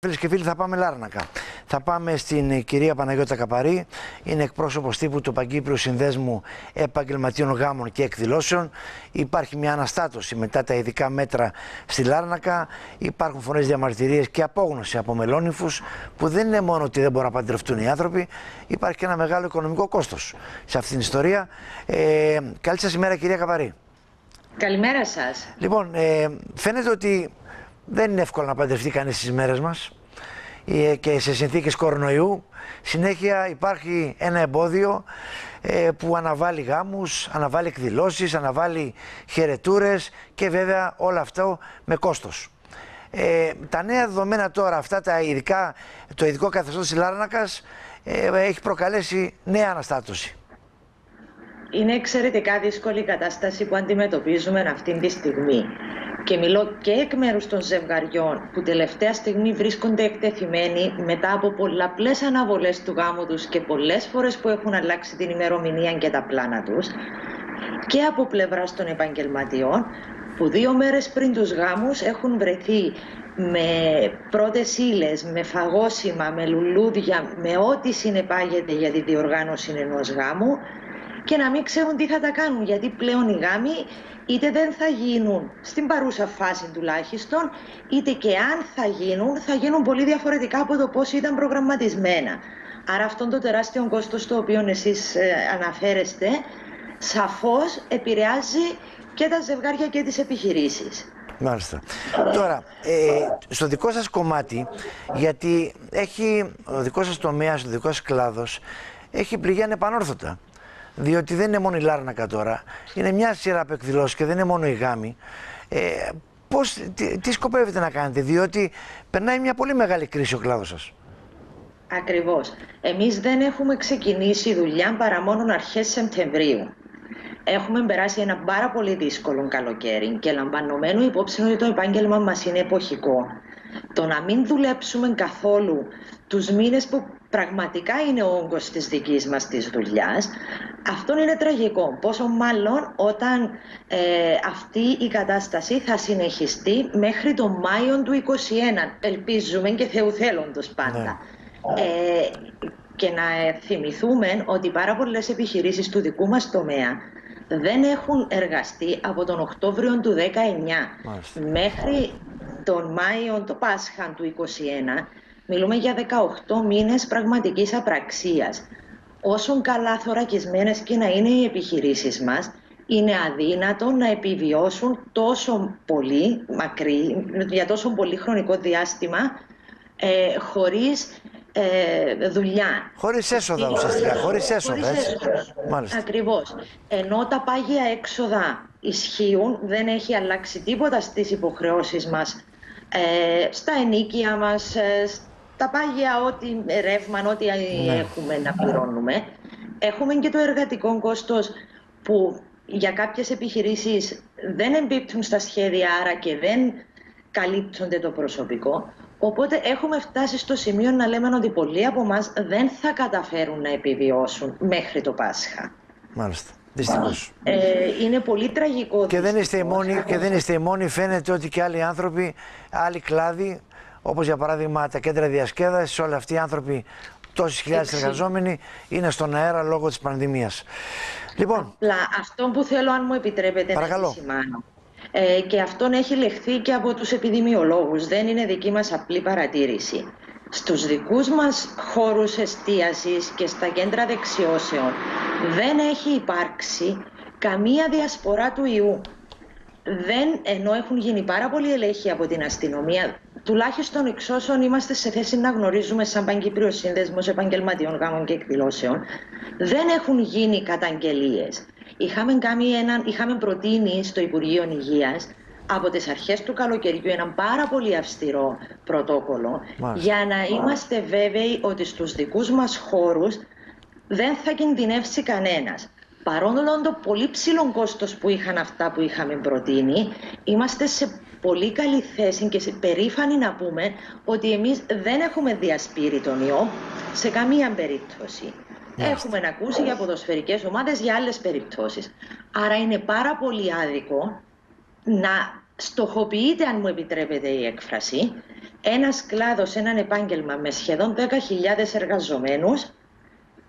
Φίλες και φίλοι, θα πάμε Λάρνακα. Θα πάμε στην ε, κυρία Παναγιώτα Καπαρή. Είναι εκπρόσωπος τύπου του Παγκύπριου Συνδέσμου Επαγγελματίων Γάμων και Εκδηλώσεων. Υπάρχει μια αναστάτωση μετά τα ειδικά μέτρα στη Λάρνακα. Υπάρχουν φωνές διαμαρτυρίες και απόγνωση από μελόνυφου που δεν είναι μόνο ότι δεν μπορούν να παντρευτούν οι άνθρωποι, υπάρχει και ένα μεγάλο οικονομικό κόστος σε αυτήν την ιστορία. Ε, καλή σας ημέρα, κυρία Καπαρή. Καλημέρα σας. Λοιπόν, ε, φαίνεται ότι δεν είναι εύκολο να παντρευτεί κανείς στις μέρες μας ε, και σε συνθήκες κορονοϊού. Συνέχεια υπάρχει ένα εμπόδιο ε, που αναβάλει γάμους, αναβάλει εκδηλώσεις, αναβάλει χαιρετούρες και βέβαια όλο αυτό με κόστος. Ε, τα νέα δεδομένα τώρα, αυτά τα ειδικά, το ειδικό καθεστώς της Λάρνακας ε, έχει προκαλέσει νέα αναστάτωση. Είναι εξαιρετικά δύσκολη η κατάσταση που αντιμετωπίζουμε αυτή τη στιγμή και μιλώ και εκ μέρους των ζευγαριών που τελευταία στιγμή βρίσκονται εκτεθειμένοι μετά από πολλαπλές αναβολές του γάμου τους και πολλές φορές που έχουν αλλάξει την ημερομηνία και τα πλάνα τους και από πλευράς των επαγγελματιών που δύο μέρες πριν τους γάμους έχουν βρεθεί με πρώτες ύλες, με φαγόσιμα, με λουλούδια, με ό,τι συνεπάγεται για τη διοργάνωση ενός γάμου και να μην ξέρουν τι θα τα κάνουν γιατί πλέον οι γάμοι είτε δεν θα γίνουν στην παρούσα φάση τουλάχιστον είτε και αν θα γίνουν θα γίνουν πολύ διαφορετικά από το πώς ήταν προγραμματισμένα. Άρα αυτό το τεράστιο κόστος το οποίο εσείς ε, αναφέρεστε σαφώς επηρεάζει και τα ζευγάρια και τις επιχειρήσεις. Μάλιστα. Τώρα, ε, στο δικό σας κομμάτι, γιατί έχει ο δικός σας τομέας, ο δικός σας κλάδος, έχει πληγεί ανεπανόρθωτα διότι δεν είναι μόνο η Λάρνακα τώρα, είναι μια σειρά από εκδηλώσεις και δεν είναι μόνο η γάμη. Ε, πώς, τι, σκοπεύετε να κάνετε, διότι περνάει μια πολύ μεγάλη κρίση ο κλάδος σας. Ακριβώς. Εμείς δεν έχουμε ξεκινήσει δουλειά παρά μόνο αρχές Σεπτεμβρίου. Έχουμε περάσει ένα πάρα πολύ δύσκολο καλοκαίρι και λαμβανωμένο υπόψη ότι το επάγγελμα μας είναι εποχικό. Το να μην δουλέψουμε καθόλου τους μήνες που πραγματικά είναι ο όγκος της δικής μας της δουλειάς, αυτό είναι τραγικό. Πόσο μάλλον όταν ε, αυτή η κατάσταση θα συνεχιστεί μέχρι τον Μάιο του 2021. Ελπίζουμε και Θεού θέλοντος πάντα. Ναι. Ε, και να θυμηθούμε ότι πάρα πολλές επιχειρήσεις του δικού μας τομέα δεν έχουν εργαστεί από τον Οκτώβριο του 19 μέχρι τον Μάιο, το Πάσχα του 21 Μιλούμε για 18 μήνες πραγματικής απραξίας. Όσο καλά θωρακισμένες και να είναι οι επιχειρήσεις μας, είναι αδύνατο να επιβιώσουν τόσο πολύ μακρύ, για τόσο πολύ χρονικό διάστημα, ε, χωρίς ε, δουλειά. Χωρίς έσοδα ουσιαστικά, χωρίς έσοδα. Χωρίς έσοδα. Ακριβώς. Ενώ τα πάγια έξοδα ισχύουν, δεν έχει αλλάξει τίποτα στις υποχρεώσεις μας, ε, στα ενίκια μας, ε, τα πάγια ό,τι ρεύμα, ό,τι ναι. έχουμε να πληρώνουμε. Έχουμε και το εργατικό κόστος που για κάποιες επιχειρήσεις δεν εμπίπτουν στα σχέδια άρα και δεν καλύπτονται το προσωπικό. Οπότε έχουμε φτάσει στο σημείο να λέμε ότι πολλοί από εμάς δεν θα καταφέρουν να επιβιώσουν μέχρι το Πάσχα. Μάλιστα. Δυστυχώς. Ε, είναι πολύ τραγικό. Και δεν, είστε οι μόνοι, και δεν είστε οι μόνοι. Φαίνεται ότι και άλλοι άνθρωποι, άλλοι κλάδοι Όπως για παράδειγμα τα κέντρα διασκέδασης, όλοι αυτοί οι άνθρωποι, τόσες χιλιάδες εργαζόμενοι, είναι στον αέρα λόγω της πανδημίας. Λοιπόν. Απλά αυτό που θέλω, αν μου επιτρέπετε, παρακαλώ. να επισημάνω. Ε, και αυτόν έχει λεχθεί και από τους επιδημιολόγους. Δεν είναι δική μας απλή παρατήρηση. Στους δικούς μας χώρους εστίασης και στα κέντρα δεξιώσεων δεν έχει υπάρξει καμία διασπορά του ιού. Δεν, ενώ έχουν γίνει πάρα πολλοί ελέγχοι από την αστυνομία, τουλάχιστον εξ όσων είμαστε σε θέση να γνωρίζουμε σαν Παγκύπριο Σύνδεσμος Επαγγελματιών Γάμων και Εκδηλώσεων, δεν έχουν γίνει καταγγελίες. Είχαμε, είχαμε προτείνει στο Υπουργείο Υγείας από τις αρχές του καλοκαιριού ένα πάρα πολύ αυστηρό πρωτόκολλο για να είμαστε βέβαιοι ότι στους δικούς μας χώρους δεν θα κινδυνεύσει κανένας. Παρόλο το πολύ ψηλό κόστος που είχαν αυτά που είχαμε προτείνει, είμαστε σε πολύ καλή θέση και περήφανοι να πούμε ότι εμείς δεν έχουμε διασπείρει τον ιό σε καμία περίπτωση. Έχουμε ακούσει για ποδοσφαιρικές ομάδες για άλλες περιπτώσεις. Άρα είναι πάρα πολύ άδικο να στοχοποιείται, αν μου επιτρέπετε η έκφραση, ένας κλάδος, έναν επάγγελμα με σχεδόν 10.000 εργαζομένους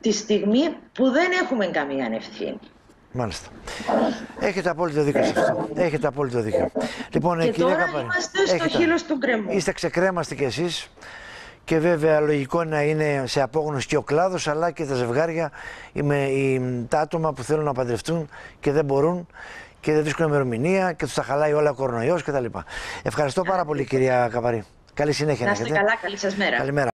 τη στιγμή που δεν έχουμε καμία ευθύνη. Μάλιστα. Έχετε απόλυτο δίκιο σε αυτό. Έχετε απόλυτο δίκιο. Λοιπόν, και κυρία τώρα Καπαρή, είμαστε στο έχετε... χείλος του γκρεμού. Είστε ξεκρέμαστοι κι εσείς και βέβαια λογικό να είναι σε απόγνωση και ο κλάδος αλλά και τα ζευγάρια με τα άτομα που θέλουν να παντρευτούν και δεν μπορούν και δεν βρίσκουν ημερομηνία και τους τα χαλάει όλα ο κορονοϊός κτλ. Ευχαριστώ πάρα πολύ κυρία Καπαρή. Καλή συνέχεια. Να είστε καλά, καλή σας μέρα. Καλημέρα.